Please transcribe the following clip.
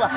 わ。